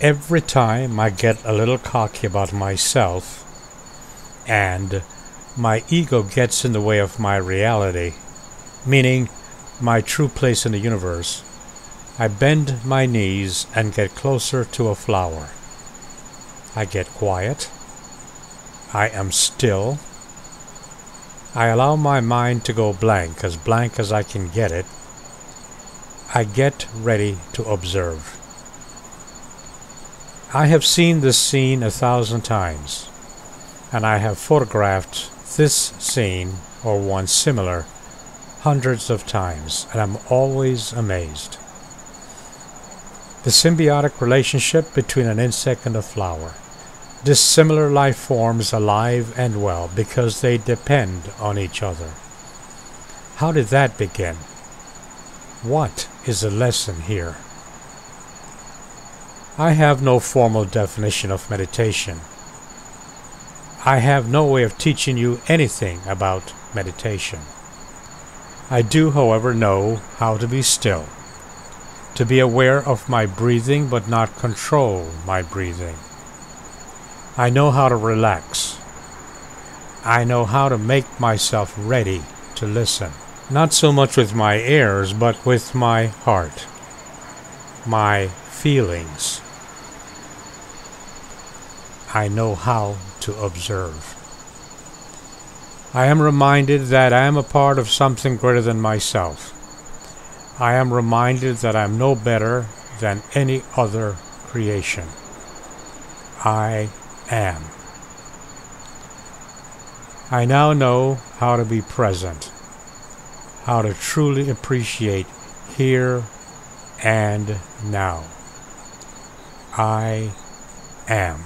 every time I get a little cocky about myself and my ego gets in the way of my reality, meaning my true place in the universe, I bend my knees and get closer to a flower. I get quiet. I am still. I allow my mind to go blank, as blank as I can get it. I get ready to observe. I have seen this scene a thousand times, and I have photographed this scene or one similar hundreds of times, and I'm always amazed. The symbiotic relationship between an insect and a flower. Dissimilar life forms alive and well because they depend on each other. How did that begin? What is the lesson here? I have no formal definition of meditation. I have no way of teaching you anything about meditation. I do, however, know how to be still, to be aware of my breathing but not control my breathing. I know how to relax. I know how to make myself ready to listen, not so much with my ears, but with my heart, my feelings. I know how to observe. I am reminded that I am a part of something greater than myself. I am reminded that I am no better than any other creation. I am. I now know how to be present, how to truly appreciate here and now. I am.